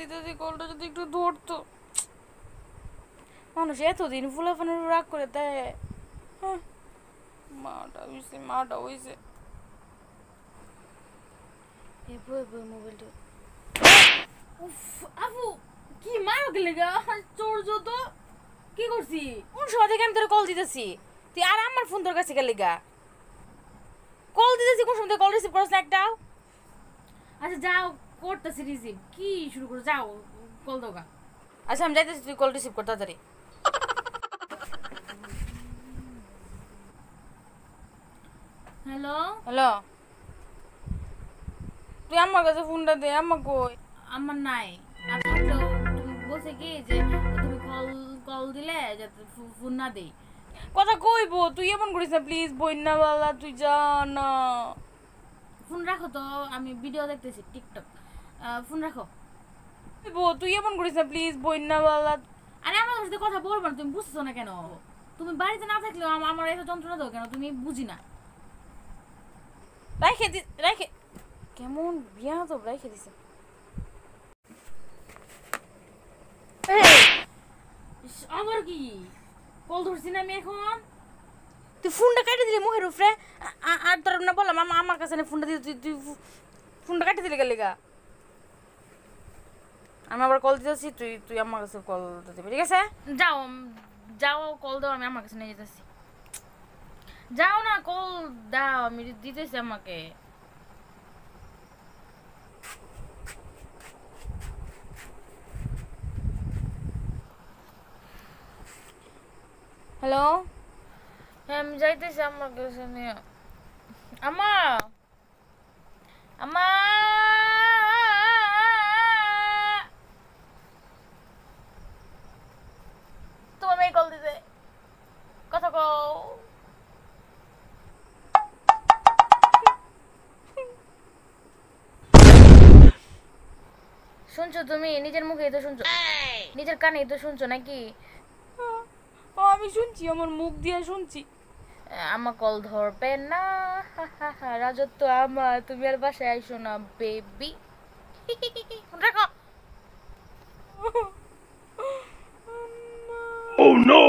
দিতেছি কলটা যদি একটু ধরতো। মানুষ এতদিন ফুলাফানের রাগ করে দেয় হ্যাঁ। মাটা হইছে মাটা হইছে। এ বই বই মোবাইলটা উফ আপু কি মারো গেলে গা চোর তো কি করছি? কোন সময় থেকে আমি তোর কল দিতেছি? তুই আর আমার ফোন তোর কাছে গেলে গা কল দিতেছি কোন সময় কল রিসিভ করছ না একটাও? আচ্ছা যাও। করতেছি রিসিভ কি শুরু করো? যাও কল আচ্ছা আমি যাইতেছি তুই কল রিসিভ কর তাড়াতাড়ি। হ্যালো হ্যালো তুই আমার কাছে ফোনটা দে আমার কই? আমার নাই। তুমি বলছে কি যে তুমি কল কল দিলে যাতে ফোন না দেই। কথা কইবো তুই এমন করিস না প্লিজ বন্যা বালা তুই যা না। ফোন রাখো তো আমি ভিডিও দেখতেছি টিকটক ফোন রাখো। কইবো তুই এমন করিস না প্লিজ বন্যা বালা আরে আমার সাথে কথা বলব না তুমি বুঝছ না কেন? তুমি বাড়িতে না থাকলেও আম- আমার এত যন্ত্রণা দাও কেন? তুমি বুঝি না। রাইখে দি রাইখে কেমন বিয়া তো রাইখে দিছে। আবার কি? কল ধরছি না আমি এখন। তুই ফোনটা কেটে দিলি মুখের উপরে? আর তোর না বললাম আমা- আমার কাছে ফোনটা দিয়ে তুই তুই ফোনটা কেটে দিলি গেলে গা আমি আবার কল দিতেছি তুই তুই আমার কাছে কল দিবি ঠিক আছে? যাও যাও কল দাও আমি আমার কাছে নিয়ে যেতেছি যাও না কল দাও আমি দিতেছি আমাকে। হ্যালো হ্যাঁ আমি যাইতেছি আমার কাছে নিয়ে। আমা আমা তোমার মেয়ে কল দিতে কথা কও শুনছো তুমি? নিজের মুখে তো শুনছো? নিজের কানে তো শুনছো নাকি? আমি শুনছি আমার মুখ দিয়ে শুনছি। আমার কল ধরবে না। রাজত্ব আমার। তুমি আর বাসায় আইসো না বেবি। রাখো। Oh no!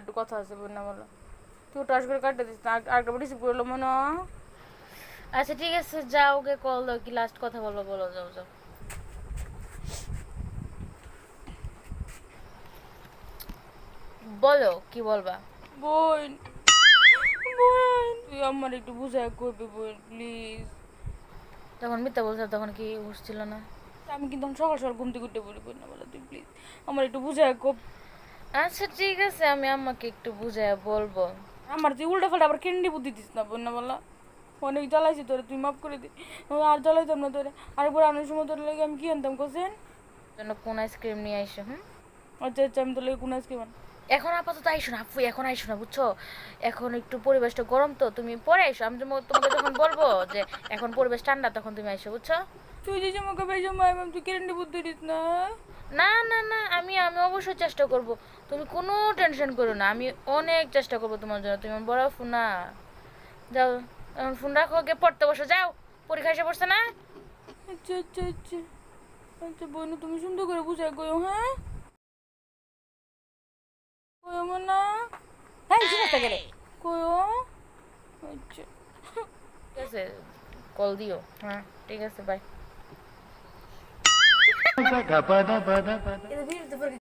একটু কথা আছে বন্যা বলো। তুই টাস করে কাটতে দিস আরেকটা রিসিভ করল মনে। আচ্ছা ঠিক আছে যাও ওকে কল দাও কি লাস্ট কথা বলব বলো যাও যাও। বলো কি বলবা? বোন বোন তুই আমার একটু বুঝায় করবি বোন প্লিজ যখন মিথ্যা বলছো তখন কি বুঝছিল না? আমি কিন্তু সকাল সকাল ঘুম থেকে উঠে বলি বোন না বলো তুই প্লিজ আমার একটু বুঝায় কর। আচ্ছা ঠিক আছে আমি আমাকে একটু বুঝায় বলব। আমার তুই উল্টা ফাল্টা আবার ক্যান্ডি বুদ্ধি দিস না বোন না বলা। অনেক জ্বালাইছি তোরে তুই মাফ করে দি। আর জ্বালাইতাম না তোরে। আরেকবার আনার সময় তোর লাগে আমি কি আনতাম কোসেন? জন্য কোন আইসক্রিম নিয়ে আইসো হুম? আচ্ছা আচ্ছা আমি তোর লাগে কোন আইসক্রিম আন এখন আপাতত আইসো না আপু এখন আইসো না বুঝছ? এখন একটু পরিবেশটা গরম তো তুমি পরে আইসো। আমি তোমাকে তোমাকে যখন বলব যে এখন পরিবেশ ঠান্ডা তখন তুমি আইসো বুঝছ? তুই যে আমাকে তুই বুদ্ধি দিস না। না না না আমি আমি অবশ্যই চেষ্টা করব। তুমি কোনো টেনশন করো না আমি অনেক চেষ্টা করব তোমার জন্য। তুমি বড় ফোন না। যাও এখন ফোন রাখো গে পড়তে বসো যাও। পরীক্ষা এসে পড়ছে না? আচ্ছা আচ্ছা আচ্ছা। আচ্ছা বোন তুমি সুন্দর করে বুঝাই গো হ্যাঁ? কয়ো না? হ্যাঁ কয়ো আচ্ছা। ঠিক আছে কল দিও। হ্যাঁ। ঠিক আছে বাই பத பத பத